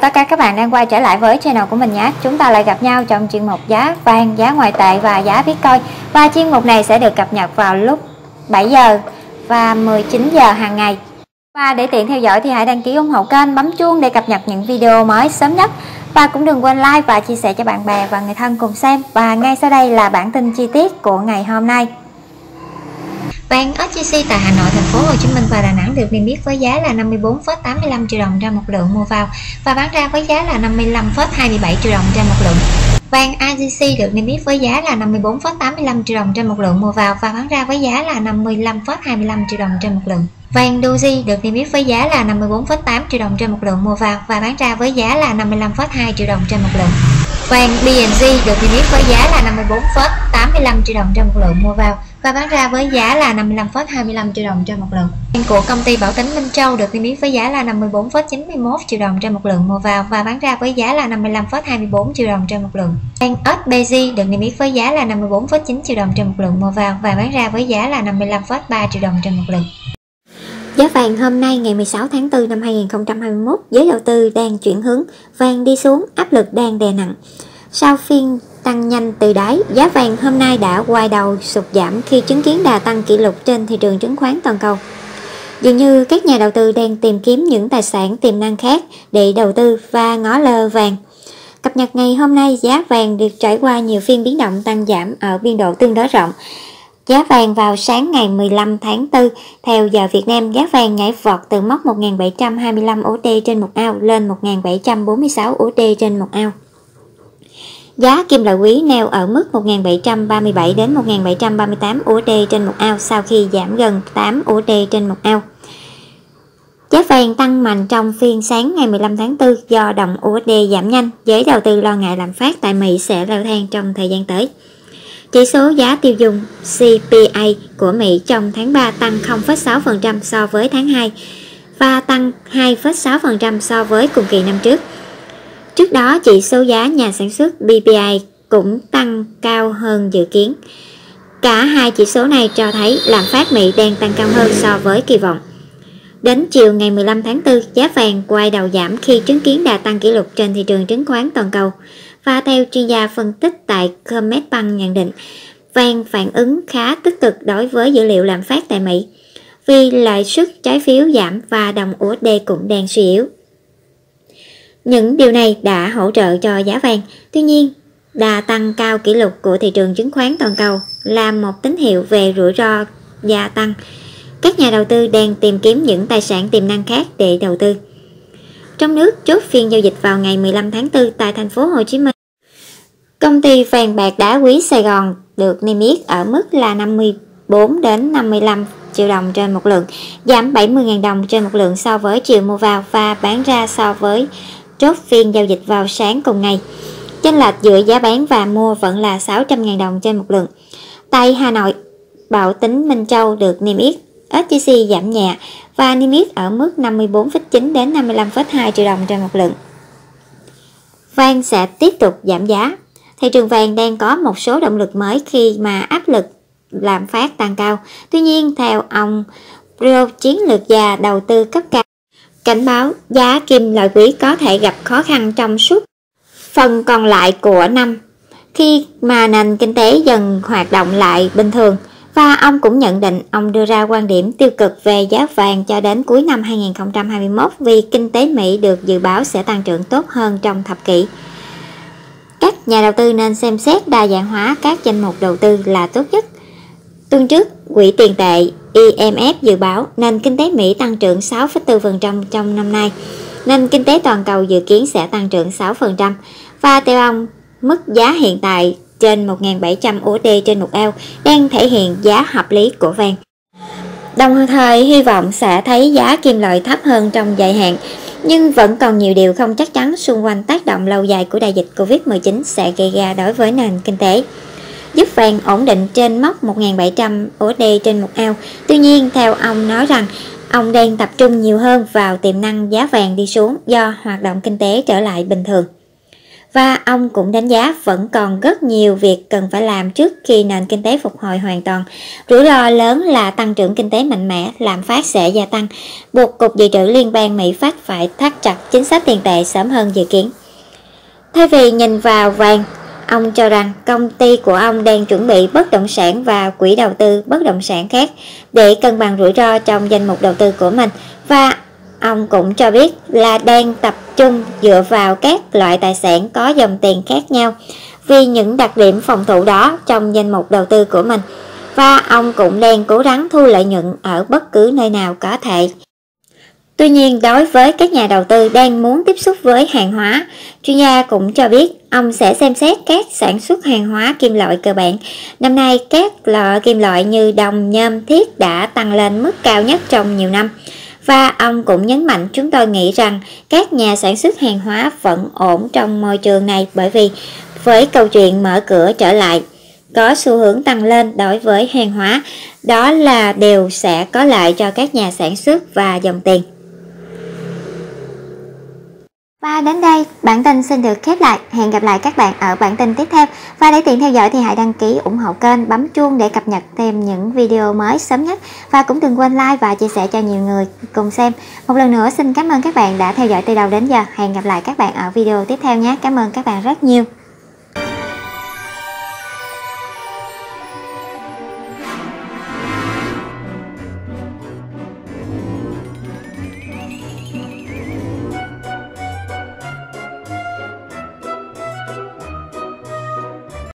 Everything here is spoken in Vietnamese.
chào tất cả các bạn đang quay trở lại với channel của mình nhé. Chúng ta lại gặp nhau trong chuyên mục giá vàng, giá ngoại tệ và giá Bitcoin Và chuyên mục này sẽ được cập nhật vào lúc 7 giờ và 19 giờ hàng ngày. Và để tiện theo dõi thì hãy đăng ký ủng hộ kênh, bấm chuông để cập nhật những video mới sớm nhất. Và cũng đừng quên like và chia sẻ cho bạn bè và người thân cùng xem. Và ngay sau đây là bản tin chi tiết của ngày hôm nay. Vàng SJC tại Hà Nội, thành phố Hồ Chí Minh và Đà Nẵng được niêm yết với giá là 54,85 triệu đồng trên một lượng mua vào và bán ra với giá là 55,27 triệu đồng trên một lượng. Vàng IGC được niêm yết với giá là 54,85 triệu đồng trên một lượng mua vào và bán ra với giá là 55,25 triệu đồng trên một lượng. Vàng Doji được niêm yết với giá là 54,8 triệu đồng trên một lượng mua vào và bán ra với giá là 55,2 triệu đồng trên một lượng. Vàng BNG được niêm yết với giá là 54,85 triệu đồng trên một lượng mua vào và bán ra với giá là 55,25 triệu đồng trên một lượng. Vàng của công ty Bảo Tín Minh Châu được niêm yết với giá là 54,91 triệu đồng trên một lượng mua vào và bán ra với giá là 55,24 triệu đồng trên một lượng. Vàng SBG được niêm yết với giá là 54,9 triệu đồng trên một lượng mua vào và bán ra với giá là 55,3 triệu đồng trên một lượng. Giá vàng hôm nay ngày 16 tháng 4 năm 2021, giới đầu tư đang chuyển hướng, vàng đi xuống, áp lực đang đè nặng. Sau phiên tăng nhanh từ đáy, giá vàng hôm nay đã quay đầu sụt giảm khi chứng kiến đà tăng kỷ lục trên thị trường chứng khoán toàn cầu. Dường như các nhà đầu tư đang tìm kiếm những tài sản tiềm năng khác để đầu tư và ngó lơ vàng. Cập nhật ngày hôm nay, giá vàng được trải qua nhiều phiên biến động tăng giảm ở biên độ tương đối rộng. Giá vàng vào sáng ngày 15 tháng 4, theo giờ Việt Nam, giá vàng nhảy vọt từ mốc 1.725 USD trên một ao lên 1.746 USD trên một ao. Giá kim loại quý neo ở mức 1.737 đến 1.738 USD trên một ao sau khi giảm gần 8 USD trên một ao. Giá vàng tăng mạnh trong phiên sáng ngày 15 tháng 4 do đồng USD giảm nhanh, giới đầu tư lo ngại lạm phát tại Mỹ sẽ leo thang trong thời gian tới. Chỉ số giá tiêu dùng CPI của Mỹ trong tháng 3 tăng 0,6% so với tháng 2 và tăng 2,6% so với cùng kỳ năm trước. Trước đó, chỉ số giá nhà sản xuất BPI cũng tăng cao hơn dự kiến. Cả hai chỉ số này cho thấy lạm phát Mỹ đang tăng cao hơn so với kỳ vọng. Đến chiều ngày 15 tháng 4, giá vàng quay đầu giảm khi chứng kiến đà tăng kỷ lục trên thị trường chứng khoán toàn cầu. Và theo chuyên gia phân tích tại Commerzbank nhận định, vàng phản ứng khá tích cực đối với dữ liệu lạm phát tại Mỹ, vì lãi suất trái phiếu giảm và đồng USD cũng đang suy yếu. Những điều này đã hỗ trợ cho giá vàng. Tuy nhiên, đà tăng cao kỷ lục của thị trường chứng khoán toàn cầu là một tín hiệu về rủi ro gia tăng. Các nhà đầu tư đang tìm kiếm những tài sản tiềm năng khác để đầu tư. Trong nước chốt phiên giao dịch vào ngày 15 tháng 4 tại thành phố Hồ Chí Minh. Công ty vàng bạc đá quý Sài Gòn được niêm yết ở mức là 54 đến 55 triệu đồng trên một lượng, giảm 70.000 đồng trên một lượng so với chiều mua vào và bán ra so với chốt phiên giao dịch vào sáng cùng ngày. Chênh lệch giữa giá bán và mua vẫn là 600.000 đồng trên một lượng. Tại Hà Nội, Bảo Tính Minh Châu được niêm yết SJC giảm nhẹ và niêm yết ở mức 54,9 đến 55,2 triệu đồng trên một lượng. Vàng sẽ tiếp tục giảm giá. Thị trường vàng đang có một số động lực mới khi mà áp lực lạm phát tăng cao. Tuy nhiên, theo ông Rio chiến lược gia đầu tư cấp cao cảnh báo giá kim loại quý có thể gặp khó khăn trong suốt phần còn lại của năm khi mà nền kinh tế dần hoạt động lại bình thường và ông cũng nhận định ông đưa ra quan điểm tiêu cực về giá vàng cho đến cuối năm 2021 vì kinh tế Mỹ được dự báo sẽ tăng trưởng tốt hơn trong thập kỷ. Các nhà đầu tư nên xem xét đa dạng hóa các danh mục đầu tư là tốt nhất. Tuần trước, Quỹ tiền tệ IMF dự báo nền kinh tế Mỹ tăng trưởng 6,4% trong năm nay. Nền kinh tế toàn cầu dự kiến sẽ tăng trưởng 6%. Và theo ông, mức giá hiện tại trên 1.700 USD trên một eo đang thể hiện giá hợp lý của vàng. Đồng thời hy vọng sẽ thấy giá kim loại thấp hơn trong dài hạn, nhưng vẫn còn nhiều điều không chắc chắn xung quanh tác động lâu dài của đại dịch Covid-19 sẽ gây ra đối với nền kinh tế giúp vàng ổn định trên mốc 1.700 USD trên một ao. Tuy nhiên, theo ông nói rằng, ông đang tập trung nhiều hơn vào tiềm năng giá vàng đi xuống do hoạt động kinh tế trở lại bình thường. và ông cũng đánh giá vẫn còn rất nhiều việc cần phải làm trước khi nền kinh tế phục hồi hoàn toàn. Rủi ro lớn là tăng trưởng kinh tế mạnh mẽ, lạm phát sẽ gia tăng, buộc Cục Dự trữ Liên bang Mỹ phát phải thắt chặt chính sách tiền tệ sớm hơn dự kiến. Thay vì nhìn vào vàng, ông cho rằng công ty của ông đang chuẩn bị bất động sản và quỹ đầu tư bất động sản khác để cân bằng rủi ro trong danh mục đầu tư của mình và Ông cũng cho biết là đang tập trung dựa vào các loại tài sản có dòng tiền khác nhau vì những đặc điểm phòng thủ đó trong danh mục đầu tư của mình và ông cũng đang cố gắng thu lợi nhuận ở bất cứ nơi nào có thể. Tuy nhiên, đối với các nhà đầu tư đang muốn tiếp xúc với hàng hóa, chuyên gia cũng cho biết ông sẽ xem xét các sản xuất hàng hóa kim loại cơ bản. Năm nay, các loại kim loại như đồng, nhôm, thiết đã tăng lên mức cao nhất trong nhiều năm. Và ông cũng nhấn mạnh chúng tôi nghĩ rằng các nhà sản xuất hàng hóa vẫn ổn trong môi trường này bởi vì với câu chuyện mở cửa trở lại có xu hướng tăng lên đối với hàng hóa, đó là đều sẽ có lợi cho các nhà sản xuất và dòng tiền. Và đến đây, bản tin xin được khép lại. Hẹn gặp lại các bạn ở bản tin tiếp theo. Và để tiện theo dõi thì hãy đăng ký ủng hộ kênh, bấm chuông để cập nhật thêm những video mới sớm nhất. Và cũng đừng quên like và chia sẻ cho nhiều người cùng xem. Một lần nữa xin cảm ơn các bạn đã theo dõi từ đầu đến giờ. Hẹn gặp lại các bạn ở video tiếp theo nhé. Cảm ơn các bạn rất nhiều.